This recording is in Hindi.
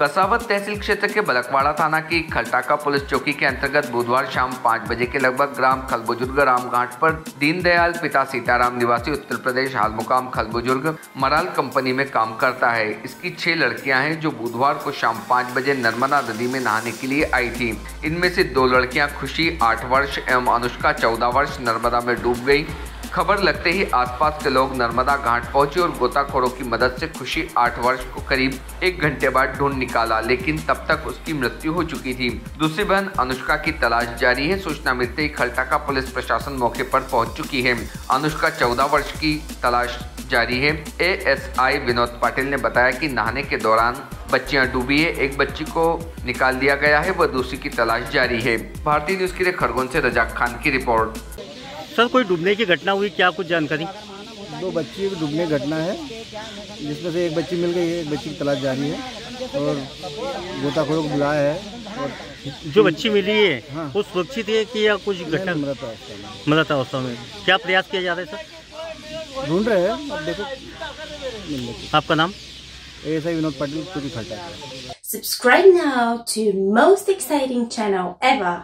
कसावत तहसील क्षेत्र के बलकवाड़ा थाना की खलटाका पुलिस चौकी के अंतर्गत बुधवार शाम पाँच बजे के लगभग ग्राम खलबुजुर्ग राम घाट पर दीनदयाल पिता सीताराम निवासी उत्तर प्रदेश हाल मुकाम खलबुजुर्ग मराल कंपनी में काम करता है। इसकी छह लड़कियाँ हैं जो बुधवार को शाम पाँच बजे नर्मदा नदी में नहाने के लिए आई थी। इनमें से दो लड़कियाँ खुशी, आठ वर्ष एवं अनुष्का, चौदह वर्ष नर्मदा में डूब गई। खबर लगते ही आसपास के लोग नर्मदा घाट पहुँचे और गोताखोरों की मदद से खुशी आठ वर्ष को करीब एक घंटे बाद ढूंढ निकाला, लेकिन तब तक उसकी मृत्यु हो चुकी थी। दूसरी बहन अनुष्का की तलाश जारी है, सूचना मिलते ही खलटा का पुलिस प्रशासन मौके पर पहुँच चुकी है। अनुष्का चौदह वर्ष की तलाश जारी है। एएसआई विनोद पाटिल ने बताया कि नहाने के दौरान बच्चियाँ डूबी है, एक बच्ची को निकाल दिया गया है व दूसरी की तलाश जारी है। भारतीय न्यूज़ के लिए खरगोन से रजाक खान की रिपोर्ट। सर कोई डूबने की घटना हुई? क्या कुछ जानकारी? दो बच्ची की डूबने घटना है जिसमें से एक बच्ची मिल गई है एक बच्ची की तलाश जारी है और गोताखोरों को बुलाया है और जो बच्ची मिली है हाँ। वो सुरक्षित है कि या कुछ घटना मदद अवस्था में। मदद अवस्था में? क्या प्रयास किया जा रहा है सर? ढूंढ रहे हैं अब देखो। आपका नाम? S I Vinod Patil Subscribe now to most exciting channel ever.